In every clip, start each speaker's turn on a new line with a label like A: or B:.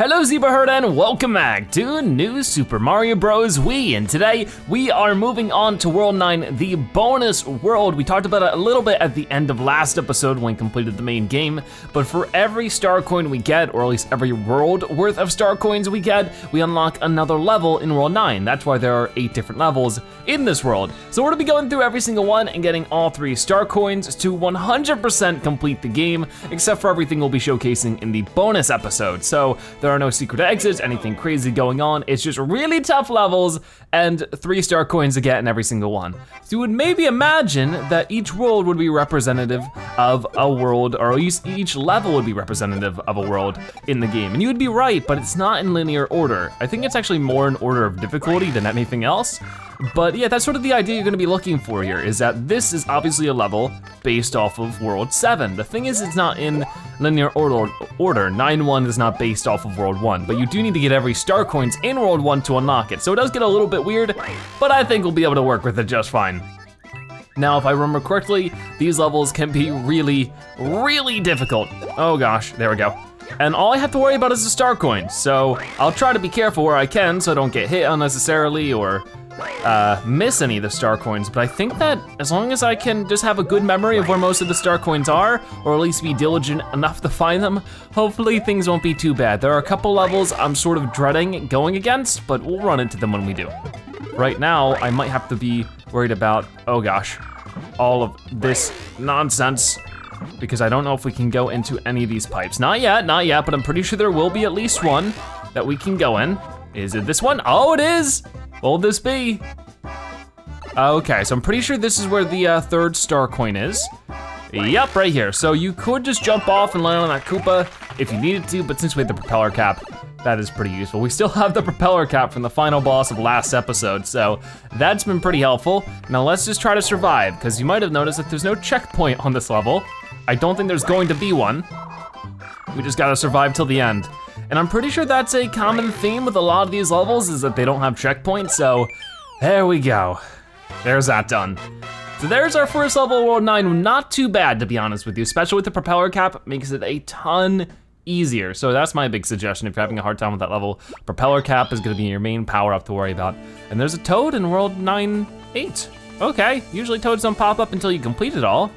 A: Hello Zebra Herd and welcome back to new Super Mario Bros. Wii. And today we are moving on to World 9, the bonus world. We talked about it a little bit at the end of last episode when we completed the main game. But for every star coin we get, or at least every world worth of star coins we get, we unlock another level in World 9. That's why there are eight different levels in this world. So we're gonna be going through every single one and getting all three star coins to 100% complete the game, except for everything we'll be showcasing in the bonus episode. So there there are no secret exits, anything crazy going on. It's just really tough levels and three star coins to get in every single one. So you would maybe imagine that each world would be representative of a world, or at least each level would be representative of a world in the game. And you would be right, but it's not in linear order. I think it's actually more in order of difficulty than anything else. But yeah, that's sort of the idea you're gonna be looking for here, is that this is obviously a level based off of World 7. The thing is, it's not in linear order. order. 9-1 is not based off of World 1, but you do need to get every star coins in World 1 to unlock it. So it does get a little bit weird, but I think we'll be able to work with it just fine. Now, if I remember correctly, these levels can be really, really difficult. Oh gosh, there we go. And all I have to worry about is the star coins. So I'll try to be careful where I can so I don't get hit unnecessarily or uh, miss any of the star coins, but I think that as long as I can just have a good memory of where most of the star coins are, or at least be diligent enough to find them, hopefully things won't be too bad. There are a couple levels I'm sort of dreading going against, but we'll run into them when we do. Right now, I might have to be worried about, oh gosh, all of this nonsense because I don't know if we can go into any of these pipes. Not yet, not yet, but I'm pretty sure there will be at least one that we can go in. Is it this one? Oh, it is! Will this be? Okay, so I'm pretty sure this is where the uh, third star coin is. Yep, right here. So you could just jump off and land on that Koopa if you needed to, but since we have the propeller cap, that is pretty useful. We still have the propeller cap from the final boss of last episode, so that's been pretty helpful. Now let's just try to survive, because you might have noticed that there's no checkpoint on this level. I don't think there's going to be one. We just gotta survive till the end. And I'm pretty sure that's a common theme with a lot of these levels is that they don't have checkpoints, so there we go. There's that done. So there's our first level World 9, not too bad to be honest with you, especially with the propeller cap, makes it a ton easier. So that's my big suggestion if you're having a hard time with that level. Propeller cap is gonna be your main power up to worry about. And there's a toad in World 9, 8. Okay, usually toads don't pop up until you complete it all.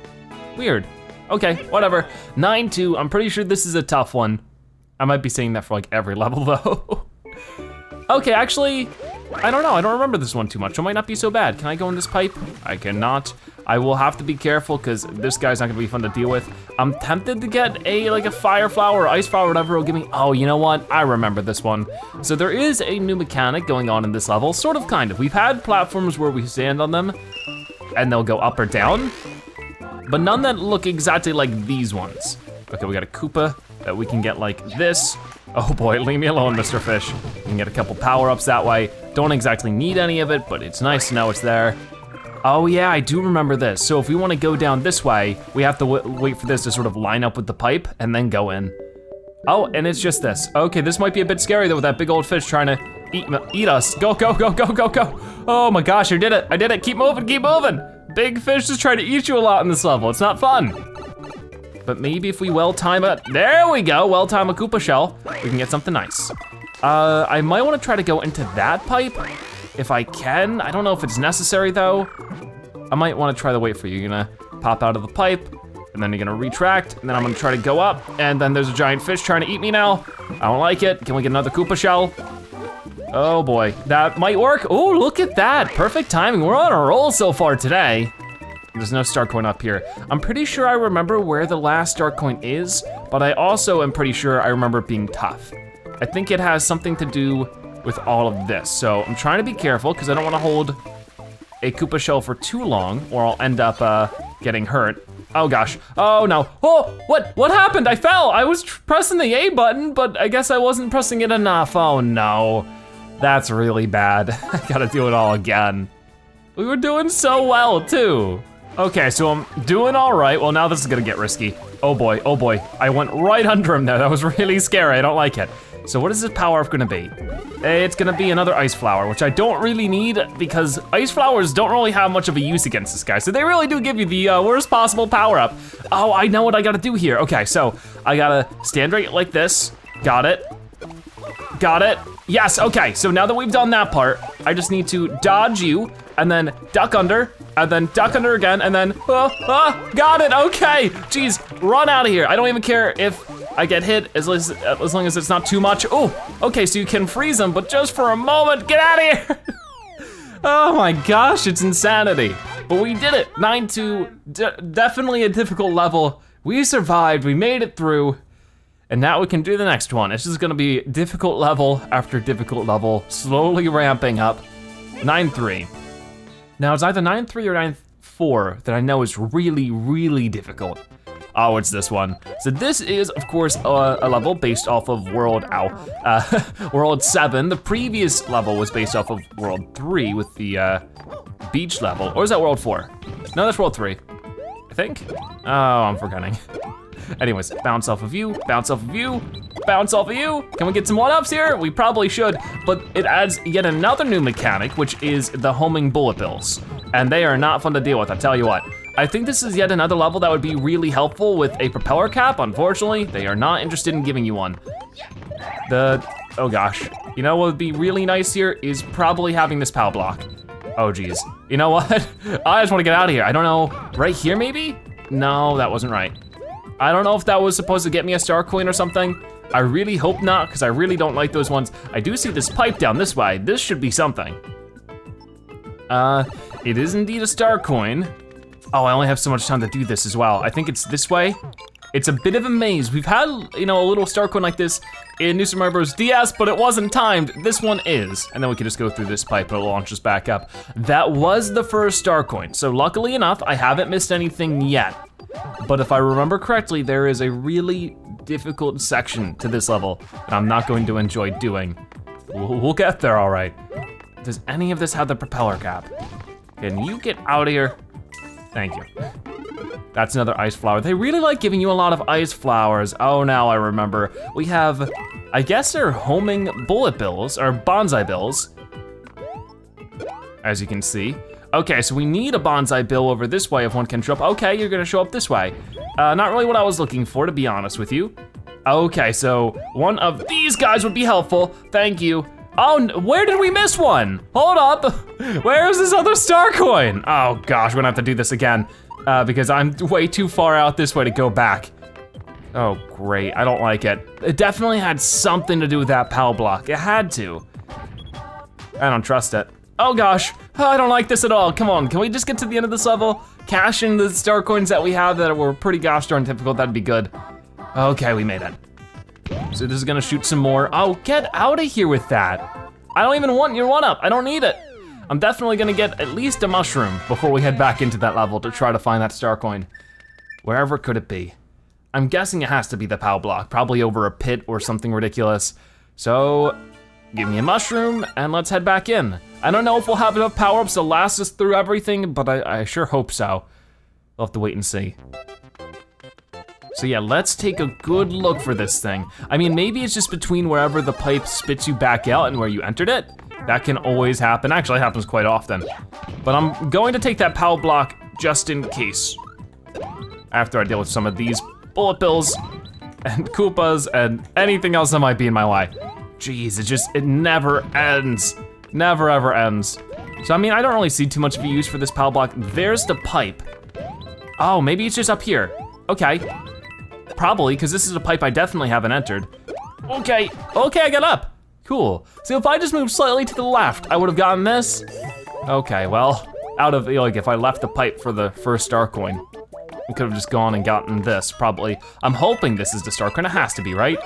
A: Weird. Okay, whatever. 9-2, I'm pretty sure this is a tough one. I might be saying that for like every level though. okay, actually, I don't know, I don't remember this one too much. It might not be so bad. Can I go in this pipe? I cannot. I will have to be careful because this guy's not gonna be fun to deal with. I'm tempted to get a like a fire flower or ice flower, whatever will give me. Oh, you know what? I remember this one. So there is a new mechanic going on in this level, sort of kind of. We've had platforms where we stand on them and they'll go up or down, but none that look exactly like these ones. Okay, we got a Koopa that we can get like this. Oh boy, leave me alone, Mr. Fish. We can get a couple power-ups that way. Don't exactly need any of it, but it's nice to know it's there. Oh yeah, I do remember this. So if we wanna go down this way, we have to wait for this to sort of line up with the pipe and then go in. Oh, and it's just this. Okay, this might be a bit scary though with that big old fish trying to eat, eat us. Go, go, go, go, go, go. Oh my gosh, I did it, I did it. Keep moving, keep moving. Big fish is trying to eat you a lot in this level. It's not fun but maybe if we well time it, there we go, well time a Koopa shell, we can get something nice. Uh, I might wanna try to go into that pipe if I can. I don't know if it's necessary though. I might wanna try to wait for you. You're gonna pop out of the pipe, and then you're gonna retract, and then I'm gonna try to go up, and then there's a giant fish trying to eat me now. I don't like it. Can we get another Koopa shell? Oh boy, that might work. Oh, look at that, perfect timing. We're on a roll so far today. There's no star coin up here. I'm pretty sure I remember where the last star coin is, but I also am pretty sure I remember being tough. I think it has something to do with all of this. So I'm trying to be careful because I don't want to hold a Koopa shell for too long or I'll end up uh, getting hurt. Oh gosh, oh no. Oh, what, what happened? I fell. I was pressing the A button, but I guess I wasn't pressing it enough. Oh no, that's really bad. I gotta do it all again. We were doing so well too. Okay, so I'm doing all right. Well, now this is gonna get risky. Oh boy, oh boy. I went right under him there. That was really scary, I don't like it. So what is this power up gonna be? It's gonna be another ice flower, which I don't really need because ice flowers don't really have much of a use against this guy. So they really do give you the uh, worst possible power up. Oh, I know what I gotta do here. Okay, so I gotta stand right like this. Got it. got it. Yes, okay, so now that we've done that part, I just need to dodge you, and then duck under, and then duck under again, and then, oh, oh, got it, okay. Jeez, run out of here. I don't even care if I get hit as, as long as it's not too much. Oh, okay, so you can freeze them, but just for a moment, get out of here. oh my gosh, it's insanity. But we did it, 9-2, definitely a difficult level. We survived, we made it through. And now we can do the next one. It's just gonna be difficult level after difficult level, slowly ramping up. 9-3. Now it's either 9-3 or 9-4 that I know is really, really difficult. Oh, it's this one. So this is, of course, a, a level based off of World, ow, uh, World 7. The previous level was based off of World 3 with the uh, beach level. Or is that World 4? No, that's World 3, I think. Oh, I'm forgetting. Anyways, bounce off of you, bounce off of you, bounce off of you. Can we get some one-ups here? We probably should, but it adds yet another new mechanic, which is the homing bullet bills. And they are not fun to deal with, I tell you what. I think this is yet another level that would be really helpful with a propeller cap. Unfortunately, they are not interested in giving you one. The, oh gosh. You know what would be really nice here is probably having this POW block. Oh geez. You know what? I just wanna get out of here. I don't know, right here maybe? No, that wasn't right. I don't know if that was supposed to get me a star coin or something. I really hope not, because I really don't like those ones. I do see this pipe down this way. This should be something. Uh, it is indeed a star coin. Oh, I only have so much time to do this as well. I think it's this way. It's a bit of a maze. We've had, you know, a little star coin like this in New Super Mario Bros. DS, but it wasn't timed. This one is. And then we can just go through this pipe, it'll launch us back up. That was the first star coin. So luckily enough, I haven't missed anything yet. But if I remember correctly, there is a really difficult section to this level that I'm not going to enjoy doing. We'll, get there, all right. Does any of this have the propeller cap? Can you get out of here? Thank you. That's another ice flower. They really like giving you a lot of ice flowers. Oh, now I remember. We have, I guess they're homing bullet bills, or Banzai bills. As you can see. Okay, so we need a Banzai bill over this way if one can show up. Okay, you're gonna show up this way. Uh, not really what I was looking for, to be honest with you. Okay, so one of these guys would be helpful. Thank you. Oh, where did we miss one? Hold up. Where is this other star coin? Oh gosh, we're gonna have to do this again uh, because I'm way too far out this way to go back. Oh, great, I don't like it. It definitely had something to do with that POW block. It had to. I don't trust it. Oh gosh, I don't like this at all. Come on, can we just get to the end of this level? Cash in the star coins that we have that were pretty gosh darn difficult, that'd be good. Okay, we made it. So this is gonna shoot some more. Oh, get out of here with that. I don't even want your one up, I don't need it. I'm definitely gonna get at least a mushroom before we head back into that level to try to find that star coin. Wherever could it be? I'm guessing it has to be the POW block, probably over a pit or something ridiculous. So, give me a mushroom and let's head back in. I don't know if we'll have enough power-ups to last us through everything, but I, I sure hope so. We'll have to wait and see. So yeah, let's take a good look for this thing. I mean, maybe it's just between wherever the pipe spits you back out and where you entered it. That can always happen, actually happens quite often. But I'm going to take that POW block just in case. After I deal with some of these bullet bills and Koopas and anything else that might be in my way. Jeez, it just, it never ends. Never ever ends. So I mean, I don't really see too much of a use for this POW block. There's the pipe. Oh, maybe it's just up here. Okay. Probably, because this is a pipe I definitely haven't entered. Okay, okay, I got up. Cool. So if I just moved slightly to the left, I would have gotten this. Okay, well, out of, like, if I left the pipe for the first star coin, we could have just gone and gotten this, probably. I'm hoping this is the star coin, it has to be, right?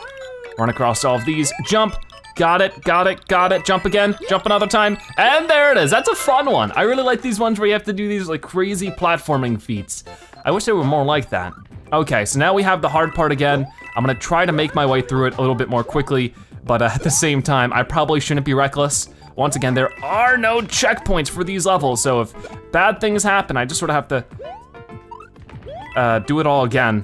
A: Run across all of these, jump, Got it, got it, got it. Jump again, jump another time. And there it is, that's a fun one. I really like these ones where you have to do these like crazy platforming feats. I wish they were more like that. Okay, so now we have the hard part again. I'm gonna try to make my way through it a little bit more quickly, but uh, at the same time, I probably shouldn't be reckless. Once again, there are no checkpoints for these levels, so if bad things happen, I just sort of have to uh, do it all again.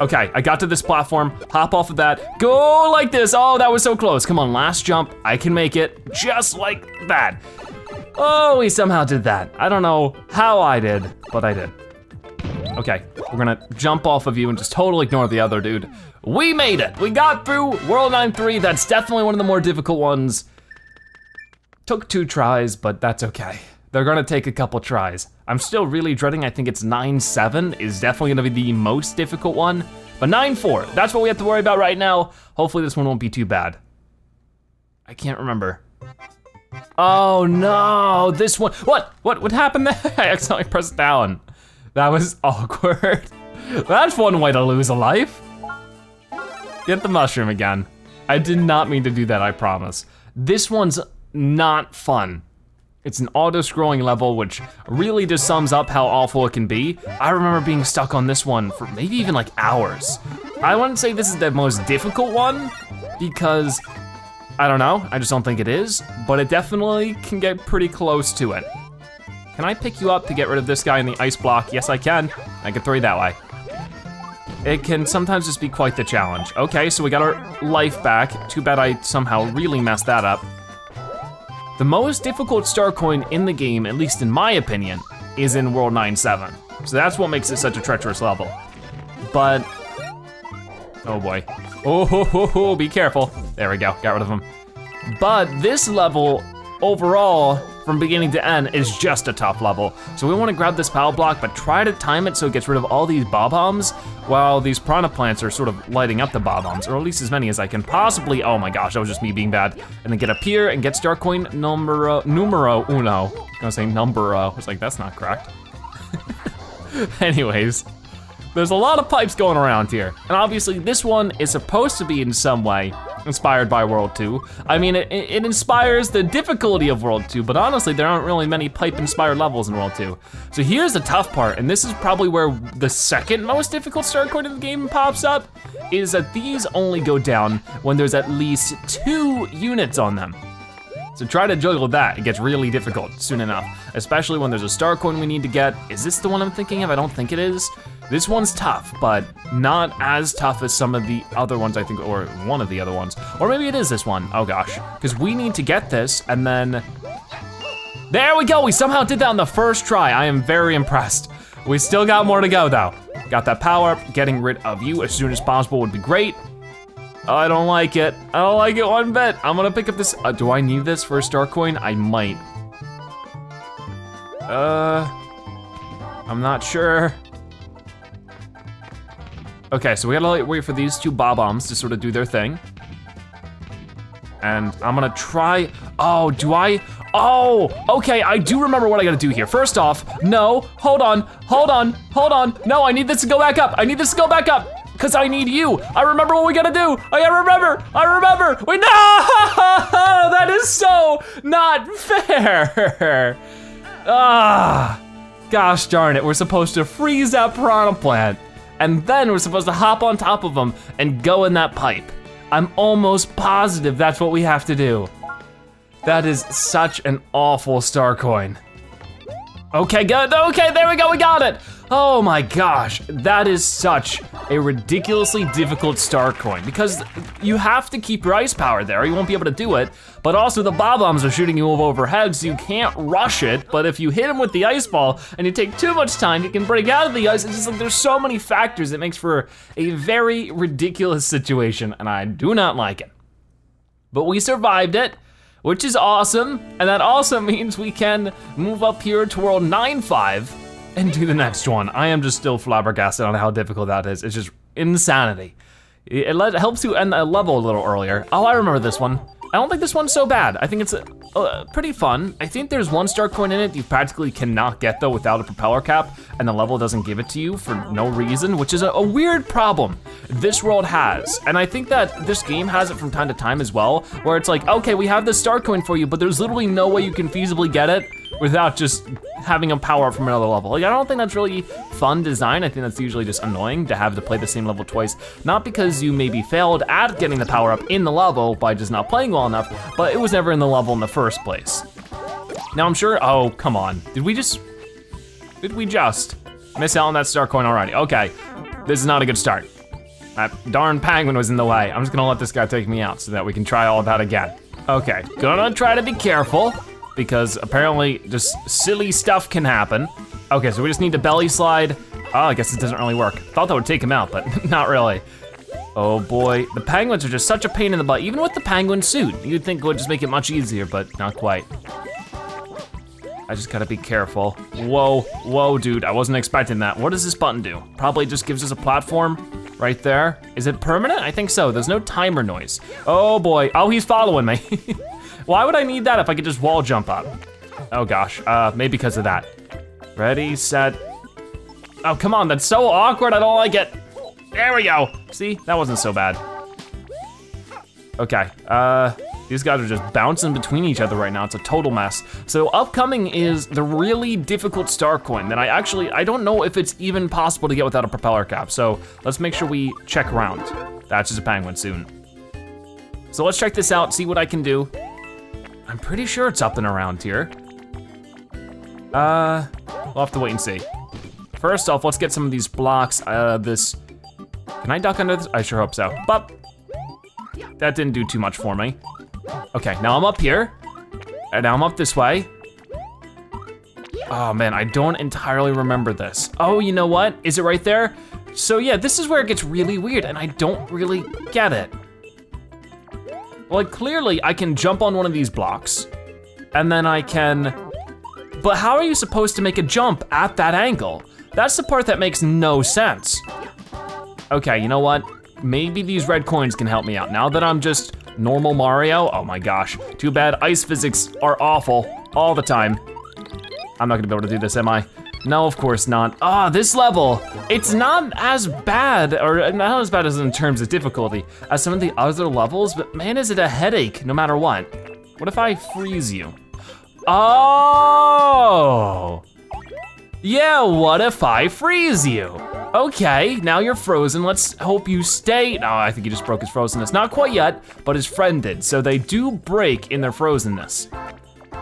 A: Okay, I got to this platform, hop off of that, go like this. Oh, that was so close. Come on, last jump, I can make it just like that. Oh, we somehow did that. I don't know how I did, but I did. Okay, we're gonna jump off of you and just totally ignore the other dude. We made it, we got through World 9-3. That's definitely one of the more difficult ones. Took two tries, but that's okay. They're gonna take a couple tries. I'm still really dreading, I think it's 9-7 is definitely gonna be the most difficult one. But 9-4, that's what we have to worry about right now. Hopefully this one won't be too bad. I can't remember. Oh no, this one, what, what, what happened there? I accidentally pressed down. That was awkward. That's one way to lose a life. Get the mushroom again. I did not mean to do that, I promise. This one's not fun. It's an auto-scrolling level, which really just sums up how awful it can be. I remember being stuck on this one for maybe even like hours. I wouldn't say this is the most difficult one, because, I don't know, I just don't think it is, but it definitely can get pretty close to it. Can I pick you up to get rid of this guy in the ice block? Yes, I can. I can throw you that way. It can sometimes just be quite the challenge. Okay, so we got our life back. Too bad I somehow really messed that up. The most difficult star coin in the game, at least in my opinion, is in World 9-7. So that's what makes it such a treacherous level. But, oh boy. Oh, ho, ho, ho, be careful. There we go, got rid of him. But this level, overall, from beginning to end, is just a top level. So we wanna grab this POW block, but try to time it so it gets rid of all these bob-ombs while these piranha plants are sort of lighting up the bob-ombs, or at least as many as I can possibly, oh my gosh, that was just me being bad. And then get up here and get star coin numero, numero uno. I was gonna say numbero, I was like, that's not correct. Anyways, there's a lot of pipes going around here. And obviously this one is supposed to be in some way inspired by World 2. I mean, it, it inspires the difficulty of World 2, but honestly, there aren't really many pipe-inspired levels in World 2. So here's the tough part, and this is probably where the second most difficult star coin in the game pops up, is that these only go down when there's at least two units on them. So try to juggle that, it gets really difficult soon enough, especially when there's a star coin we need to get. Is this the one I'm thinking of? I don't think it is. This one's tough, but not as tough as some of the other ones I think, or one of the other ones. Or maybe it is this one, oh gosh. Because we need to get this and then, there we go, we somehow did that on the first try. I am very impressed. We still got more to go though. Got that power up, getting rid of you as soon as possible would be great. I don't like it. I don't like it one bit. I'm gonna pick up this, uh, do I need this for a star coin? I might. Uh, I'm not sure. Okay, so we gotta wait for these two bob-ombs to sort of do their thing. And I'm gonna try, oh, do I? Oh, okay, I do remember what I gotta do here. First off, no, hold on, hold on, hold on. No, I need this to go back up. I need this to go back up because I need you. I remember what we gotta do. I remember, I remember. Wait, no, that is so not fair. ah, gosh darn it. We're supposed to freeze that piranha plant and then we're supposed to hop on top of them and go in that pipe. I'm almost positive that's what we have to do. That is such an awful star coin. Okay, good, okay, there we go, we got it. Oh my gosh, that is such a ridiculously difficult star coin because you have to keep your ice power there, you won't be able to do it, but also the bob-ombs are shooting you overhead so you can't rush it, but if you hit him with the ice ball and you take too much time, you can break out of the ice, it's just like there's so many factors, it makes for a very ridiculous situation and I do not like it. But we survived it, which is awesome, and that also means we can move up here to world 9-5 and do the next one. I am just still flabbergasted on how difficult that is. It's just insanity. It, helps you end a level a little earlier. Oh, I remember this one. I don't think this one's so bad. I think it's uh, pretty fun. I think there's one star coin in it you practically cannot get though without a propeller cap and the level doesn't give it to you for no reason, which is a, a weird problem this world has. And I think that this game has it from time to time as well, where it's like, okay, we have this star coin for you, but there's literally no way you can feasibly get it without just having a power up from another level. Like, I don't think that's really fun design. I think that's usually just annoying to have to play the same level twice. Not because you maybe failed at getting the power up in the level by just not playing well enough, but it was never in the level in the first place. Now I'm sure, oh, come on. Did we just, did we just miss out on that star coin already? Okay, this is not a good start. That darn penguin was in the way. I'm just gonna let this guy take me out so that we can try all that again. Okay, gonna try to be careful because apparently just silly stuff can happen. Okay, so we just need to belly slide Oh, I guess it doesn't really work. Thought that would take him out, but not really. Oh boy, the penguins are just such a pain in the butt. Even with the penguin suit, you'd think it would just make it much easier, but not quite. I just gotta be careful. Whoa, whoa, dude, I wasn't expecting that. What does this button do? Probably just gives us a platform right there. Is it permanent? I think so, there's no timer noise. Oh boy, oh, he's following me. Why would I need that if I could just wall jump up? Oh gosh, uh, maybe because of that. Ready, set. Oh, come on, that's so awkward, I don't like it. There we go. See, that wasn't so bad. Okay, uh, these guys are just bouncing between each other right now. It's a total mess. So upcoming is the really difficult star coin that I actually, I don't know if it's even possible to get without a propeller cap. So let's make sure we check around. That's just a penguin soon. So let's check this out, see what I can do. I'm pretty sure it's up and around here. Uh, we'll have to wait and see. First off, let's get some of these blocks. Uh, this, can I duck under this? I sure hope so. But that didn't do too much for me. Okay, now I'm up here. And now I'm up this way. Oh man, I don't entirely remember this. Oh, you know what? Is it right there? So yeah, this is where it gets really weird and I don't really get it. Like clearly I can jump on one of these blocks and then I can, but how are you supposed to make a jump at that angle? That's the part that makes no sense. Okay, you know what? Maybe these red coins can help me out. Now that I'm just normal Mario, oh my gosh. Too bad ice physics are awful all the time. I'm not gonna be able to do this, am I? No, of course not. Ah, oh, this level, it's not as bad, or not as bad as in terms of difficulty, as some of the other levels, but man, is it a headache no matter what. What if I freeze you? Oh! Yeah, what if I freeze you? Okay, now you're frozen. Let's hope you stay. No, I think he just broke his frozenness. Not quite yet, but his friend did. So they do break in their frozenness.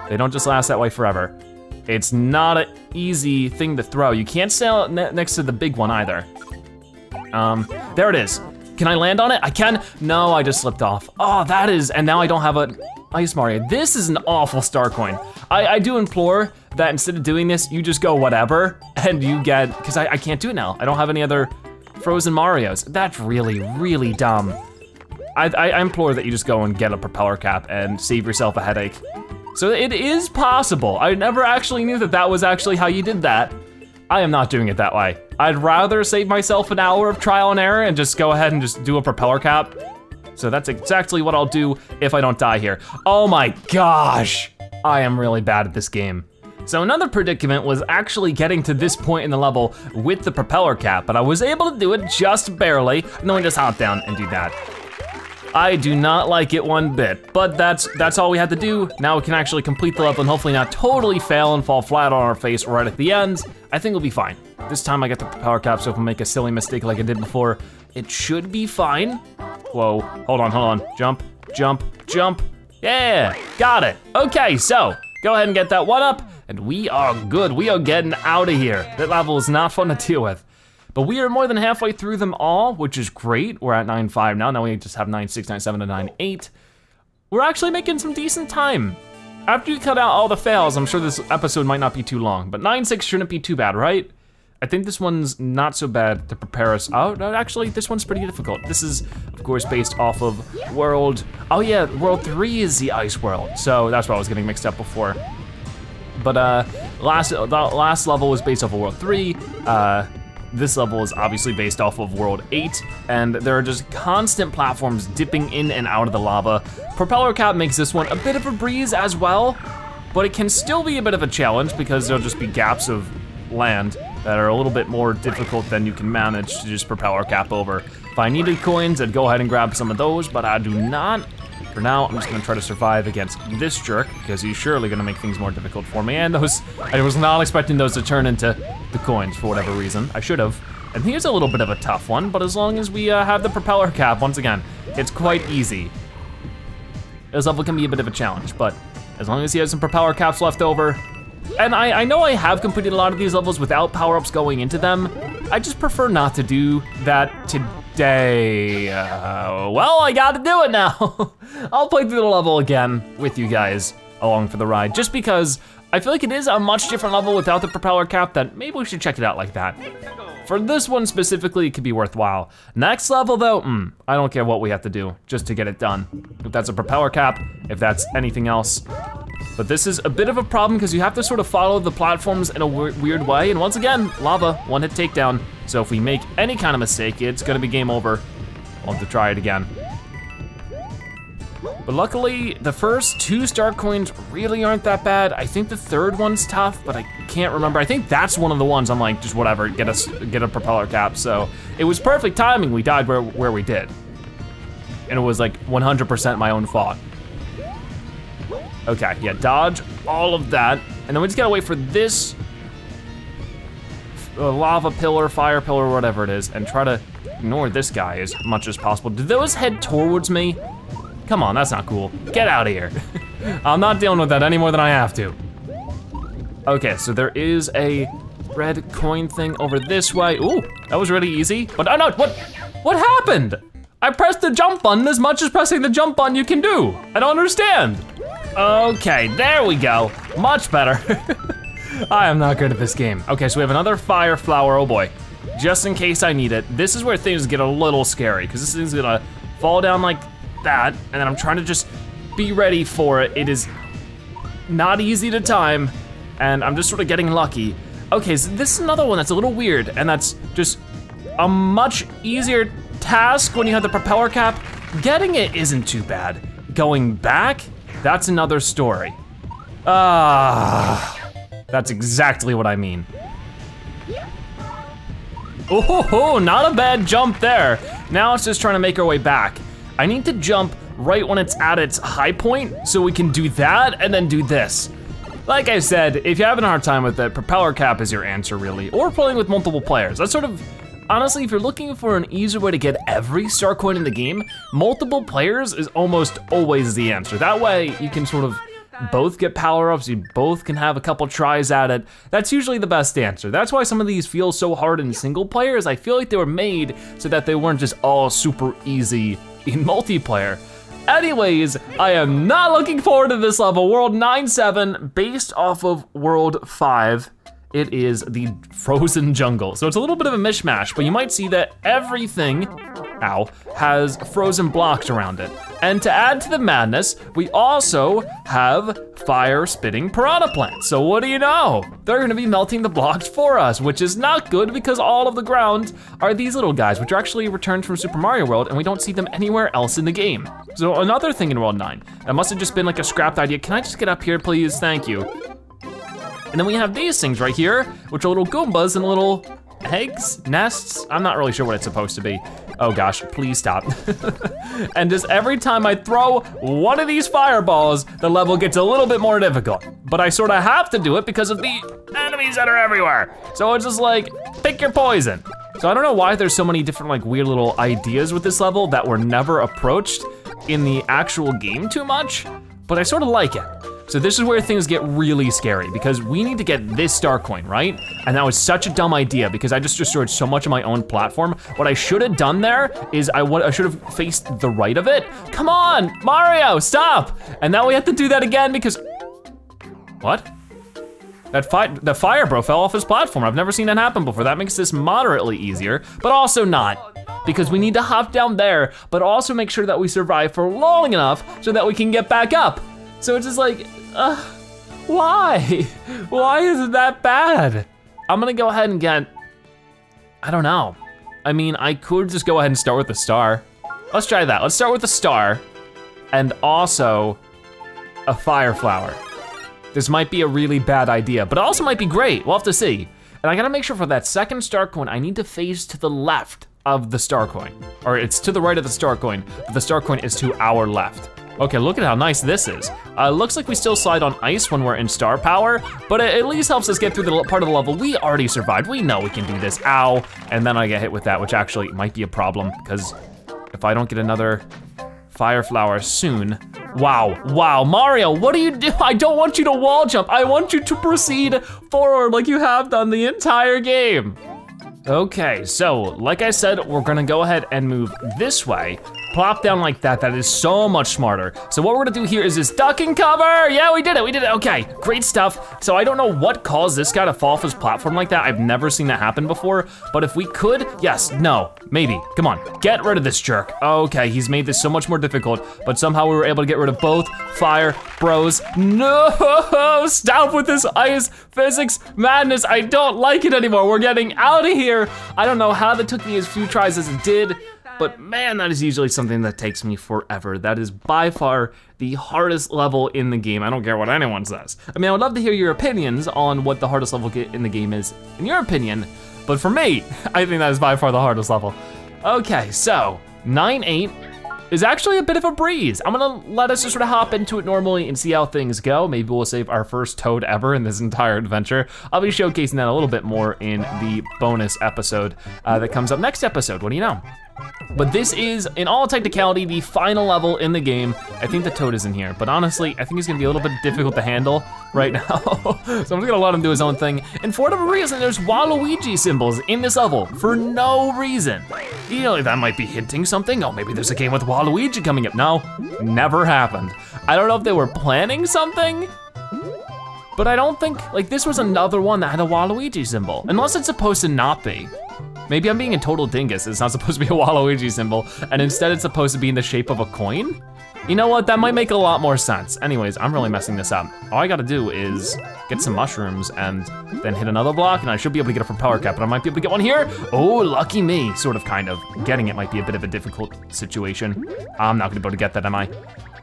A: They don't just last that way forever. It's not an easy thing to throw. You can't stay ne next to the big one either. Um, there it is. Can I land on it? I can. No, I just slipped off. Oh, that is, and now I don't have a Ice Mario. This is an awful star coin. I, I do implore that instead of doing this, you just go whatever and you get, because I, I can't do it now. I don't have any other frozen Marios. That's really, really dumb. I, I, I implore that you just go and get a propeller cap and save yourself a headache. So it is possible. I never actually knew that that was actually how you did that. I am not doing it that way. I'd rather save myself an hour of trial and error and just go ahead and just do a propeller cap. So that's exactly what I'll do if I don't die here. Oh my gosh, I am really bad at this game. So another predicament was actually getting to this point in the level with the propeller cap, but I was able to do it just barely, and then we just hop down and do that. I do not like it one bit, but that's that's all we had to do. Now we can actually complete the level and hopefully not totally fail and fall flat on our face right at the end. I think we'll be fine. This time I get the power cap, so if I make a silly mistake like I did before, it should be fine. Whoa, hold on, hold on. Jump, jump, jump. Yeah, got it. Okay, so go ahead and get that one up, and we are good. We are getting out of here. That level is not fun to deal with. But we are more than halfway through them all, which is great. We're at 9.5 now, now we just have 9.6, 9.7, and 9.8. We're actually making some decent time. After you cut out all the fails, I'm sure this episode might not be too long, but 9.6 shouldn't be too bad, right? I think this one's not so bad to prepare us. Oh, no, actually, this one's pretty difficult. This is, of course, based off of World, oh yeah, World 3 is the Ice World, so that's why I was getting mixed up before. But uh, last, the last level was based off of World 3, uh, this level is obviously based off of World 8, and there are just constant platforms dipping in and out of the lava. Propeller Cap makes this one a bit of a breeze as well, but it can still be a bit of a challenge because there'll just be gaps of land that are a little bit more difficult than you can manage to just propeller cap over. If I needed coins, I'd go ahead and grab some of those, but I do not. For now, I'm just gonna try to survive against this jerk because he's surely gonna make things more difficult for me. And those, I was not expecting those to turn into the coins for whatever reason. I should have. And here's a little bit of a tough one, but as long as we uh, have the propeller cap, once again, it's quite easy. This level can be a bit of a challenge, but as long as he has some propeller caps left over, and I, I know I have completed a lot of these levels without power-ups going into them, I just prefer not to do that today. Uh, well, I gotta do it now. I'll play through the level again with you guys along for the ride, just because I feel like it is a much different level without the propeller cap that maybe we should check it out like that. for this one specifically, it could be worthwhile. Next level though, mm, I don't care what we have to do just to get it done. If that's a propeller cap, if that's anything else. But this is a bit of a problem because you have to sort of follow the platforms in a weird way. And once again, lava, one hit takedown. So if we make any kind of mistake, it's gonna be game over. We'll have to try it again. But luckily, the first two star coins really aren't that bad. I think the third one's tough, but I can't remember. I think that's one of the ones I'm like, just whatever, get us get a propeller cap. So it was perfect timing. We died where, where we did. And it was like 100% my own fault. Okay, yeah, dodge all of that. And then we just gotta wait for this uh, lava pillar, fire pillar, whatever it is, and try to ignore this guy as much as possible. Do those head towards me? Come on, that's not cool. Get out of here. I'm not dealing with that any more than I have to. Okay, so there is a red coin thing over this way. Ooh, that was really easy. But oh no, what, what happened? I pressed the jump button as much as pressing the jump button you can do. I don't understand. Okay, there we go. Much better. I am not good at this game. Okay, so we have another fire flower, oh boy. Just in case I need it. This is where things get a little scary, because this thing's gonna fall down like that, and then I'm trying to just be ready for it. It is not easy to time, and I'm just sort of getting lucky. Okay, so this is another one that's a little weird, and that's just a much easier task when you have the propeller cap. Getting it isn't too bad. Going back, that's another story. Ah, that's exactly what I mean. Oh, not a bad jump there. Now it's just trying to make our way back. I need to jump right when it's at its high point so we can do that and then do this. Like I said, if you're having a hard time with it, propeller cap is your answer really, or playing with multiple players. That's sort of Honestly, if you're looking for an easier way to get every star coin in the game, multiple players is almost always the answer. That way you can sort of both get power-ups, you both can have a couple tries at it. That's usually the best answer. That's why some of these feel so hard in single players. I feel like they were made so that they weren't just all super easy in multiplayer. Anyways, I am not looking forward to this level. World 9-7, based off of World 5 it is the frozen jungle. So it's a little bit of a mishmash, but you might see that everything, ow, has frozen blocks around it. And to add to the madness, we also have fire spitting piranha plants. So what do you know? They're gonna be melting the blocks for us, which is not good because all of the ground are these little guys, which are actually returned from Super Mario World and we don't see them anywhere else in the game. So another thing in World 9, that must have just been like a scrapped idea. Can I just get up here, please? Thank you. And then we have these things right here, which are little Goombas and little eggs, nests. I'm not really sure what it's supposed to be. Oh gosh, please stop. and just every time I throw one of these fireballs, the level gets a little bit more difficult. But I sort of have to do it because of the enemies that are everywhere. So it's just like, pick your poison. So I don't know why there's so many different like weird little ideas with this level that were never approached in the actual game too much, but I sort of like it. So this is where things get really scary because we need to get this star coin, right? And that was such a dumb idea because I just destroyed so much of my own platform. What I should have done there is I, I should have faced the right of it. Come on, Mario, stop. And now we have to do that again because, what? That fi the fire bro fell off his platform. I've never seen that happen before. That makes this moderately easier, but also not because we need to hop down there, but also make sure that we survive for long enough so that we can get back up. So it's just like, uh, why? Why is it that bad? I'm gonna go ahead and get, I don't know. I mean, I could just go ahead and start with a star. Let's try that. Let's start with a star and also a fire flower. This might be a really bad idea, but it also might be great. We'll have to see. And I gotta make sure for that second star coin, I need to face to the left of the star coin. Or it's to the right of the star coin, but the star coin is to our left. Okay, look at how nice this is. Uh, looks like we still slide on ice when we're in star power, but it at least helps us get through the part of the level we already survived. We know we can do this, ow. And then I get hit with that, which actually might be a problem because if I don't get another fire flower soon, wow, wow, Mario, what do you do? I don't want you to wall jump. I want you to proceed forward like you have done the entire game. Okay, so like I said, we're gonna go ahead and move this way. Plop down like that. That is so much smarter. So what we're gonna do here is this duck and cover. Yeah, we did it, we did it. Okay, great stuff. So I don't know what caused this guy to fall off his platform like that. I've never seen that happen before. But if we could, yes, no, maybe. Come on, get rid of this jerk. Okay, he's made this so much more difficult, but somehow we were able to get rid of both fire bros. No, stop with this ice physics madness. I don't like it anymore. We're getting out of here. I don't know how that took me as few tries as it did, but man, that is usually something that takes me forever. That is by far the hardest level in the game. I don't care what anyone says. I mean, I would love to hear your opinions on what the hardest level in the game is, in your opinion, but for me, I think that is by far the hardest level. Okay, so 9-8 is actually a bit of a breeze. I'm gonna let us just sort of hop into it normally and see how things go. Maybe we'll save our first toad ever in this entire adventure. I'll be showcasing that a little bit more in the bonus episode uh, that comes up next episode. What do you know? But this is, in all technicality, the final level in the game. I think the Toad is in here, but honestly, I think he's gonna be a little bit difficult to handle right now. so I'm just gonna let him do his own thing. And for whatever reason, there's Waluigi symbols in this level for no reason. You know, that might be hinting something. Oh, maybe there's a game with Waluigi coming up. No, never happened. I don't know if they were planning something, but I don't think, like this was another one that had a Waluigi symbol, unless it's supposed to not be. Maybe I'm being a total dingus. It's not supposed to be a Waluigi symbol, and instead it's supposed to be in the shape of a coin? You know what, that might make a lot more sense. Anyways, I'm really messing this up. All I gotta do is get some mushrooms and then hit another block, and I should be able to get a propeller cap, but I might be able to get one here. Oh, lucky me, sort of, kind of. Getting it might be a bit of a difficult situation. I'm not gonna be able to get that, am I?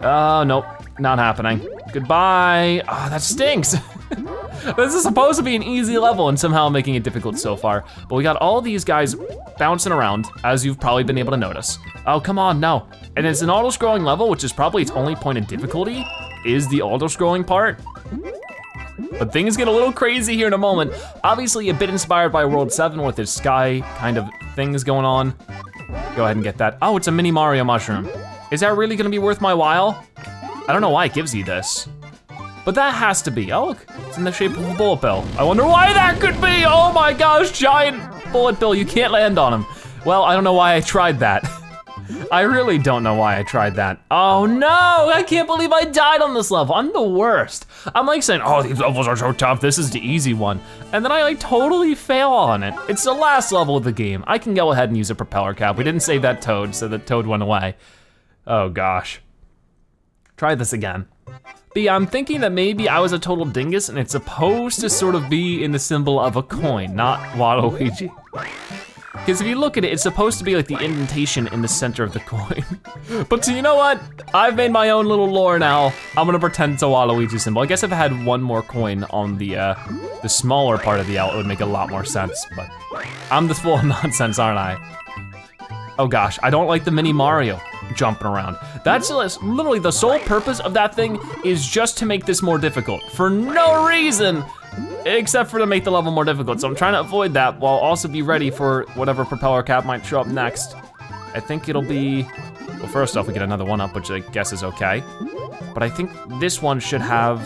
A: Oh, nope, not happening. Goodbye. Oh, that stinks. this is supposed to be an easy level and somehow I'm making it difficult so far. But we got all these guys bouncing around, as you've probably been able to notice. Oh, come on, no. And it's an auto-scrolling level, which is probably its only point of difficulty, is the auto-scrolling part. But things get a little crazy here in a moment. Obviously a bit inspired by World 7 with its sky kind of things going on. Go ahead and get that. Oh, it's a mini Mario mushroom. Is that really gonna be worth my while? I don't know why it gives you this. But that has to be, oh look, it's in the shape of a bullet bill. I wonder why that could be, oh my gosh, giant bullet bill, you can't land on him. Well, I don't know why I tried that. I really don't know why I tried that. Oh no, I can't believe I died on this level. I'm the worst. I'm like saying, oh, these levels are so tough, this is the easy one. And then I like totally fail on it. It's the last level of the game. I can go ahead and use a propeller cap. We didn't save that toad, so the toad went away. Oh gosh. Try this again. Yeah, I'm thinking that maybe I was a total dingus and it's supposed to sort of be in the symbol of a coin, not Waluigi. Because if you look at it, it's supposed to be like the indentation in the center of the coin. but so you know what? I've made my own little lore now. I'm gonna pretend it's a Waluigi symbol. I guess if I had one more coin on the uh, the smaller part of the L, it would make a lot more sense, but I'm the full of nonsense, aren't I? Oh gosh, I don't like the mini Mario jumping around. That's literally the sole purpose of that thing is just to make this more difficult for no reason except for to make the level more difficult. So I'm trying to avoid that while also be ready for whatever propeller cap might show up next. I think it'll be, well, first off, we get another one up, which I guess is okay. But I think this one should have,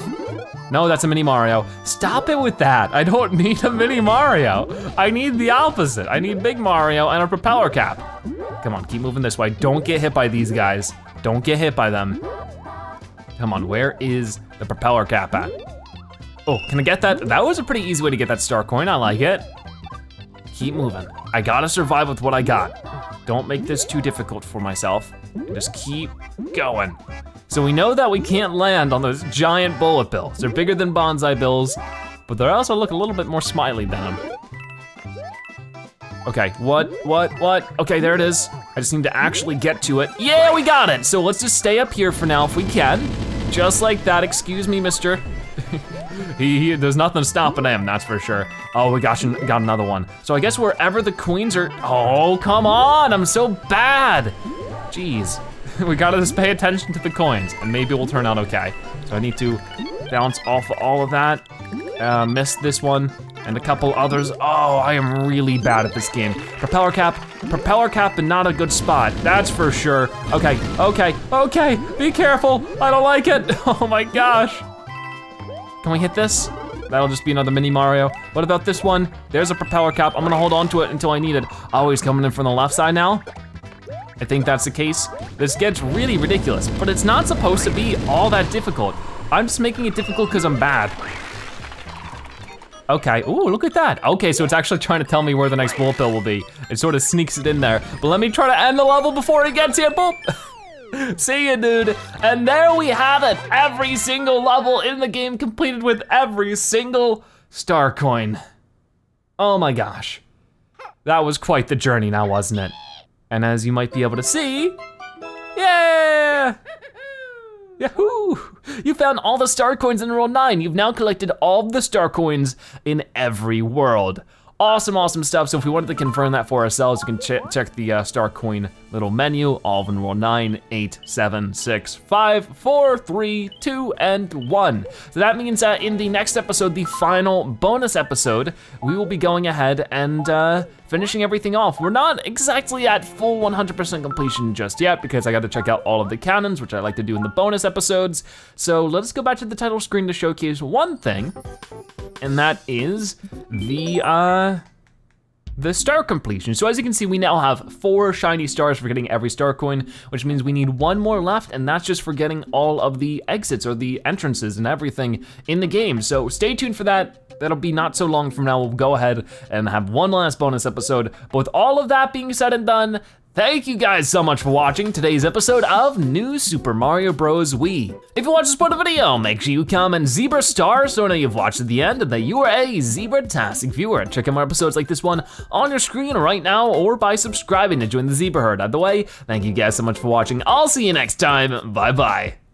A: no, that's a mini Mario. Stop it with that. I don't need a mini Mario. I need the opposite. I need big Mario and a propeller cap. Come on, keep moving this way. Don't get hit by these guys. Don't get hit by them. Come on, where is the propeller cap at? Oh, can I get that? That was a pretty easy way to get that star coin, I like it. Keep moving. I gotta survive with what I got. Don't make this too difficult for myself. Just keep going. So we know that we can't land on those giant bullet bills. They're bigger than Banzai bills, but they also look a little bit more smiley than them. Okay, what, what, what? Okay, there it is. I just need to actually get to it. Yeah, we got it. So let's just stay up here for now if we can. Just like that, excuse me, mister. he, he, there's nothing stopping him, that's for sure. Oh, we got, got another one. So I guess wherever the queens are, oh, come on, I'm so bad. Jeez, we gotta just pay attention to the coins and maybe we'll turn out okay. So I need to bounce off all of that. Uh, missed this one and a couple others. Oh, I am really bad at this game. Propeller cap, propeller cap and not a good spot, that's for sure. Okay, okay, okay, be careful, I don't like it. Oh my gosh. Can we hit this? That'll just be another mini Mario. What about this one? There's a propeller cap. I'm gonna hold on to it until I need it. Oh, he's coming in from the left side now. I think that's the case. This gets really ridiculous, but it's not supposed to be all that difficult. I'm just making it difficult because I'm bad. Okay, ooh, look at that. Okay, so it's actually trying to tell me where the next bullet bill will be. It sort of sneaks it in there. But let me try to end the level before it gets here, boop. See ya, dude. And there we have it. Every single level in the game completed with every single star coin. Oh my gosh. That was quite the journey now, wasn't it? And as you might be able to see, yeah! Yahoo! You found all the star coins in World 9. You've now collected all the star coins in every world. Awesome, awesome stuff. So if we wanted to confirm that for ourselves, you can ch check the uh, star coin little menu, all of in roll nine, eight, seven, six, five, four, three, two, and one. So that means that in the next episode, the final bonus episode, we will be going ahead and uh, finishing everything off. We're not exactly at full 100% completion just yet because I got to check out all of the cannons, which I like to do in the bonus episodes. So let's go back to the title screen to showcase one thing and that is the uh, the star completion. So as you can see, we now have four shiny stars for getting every star coin, which means we need one more left, and that's just for getting all of the exits or the entrances and everything in the game. So stay tuned for that. That'll be not so long from now. We'll go ahead and have one last bonus episode. But with all of that being said and done, Thank you guys so much for watching today's episode of New Super Mario Bros. Wii. If you watched this part of the video, make sure you comment Zebra Star so I know you've watched to the end and that you are a Zebra-tastic viewer. Check out more episodes like this one on your screen right now or by subscribing to join the Zebra Herd. Either way, thank you guys so much for watching. I'll see you next time. Bye-bye.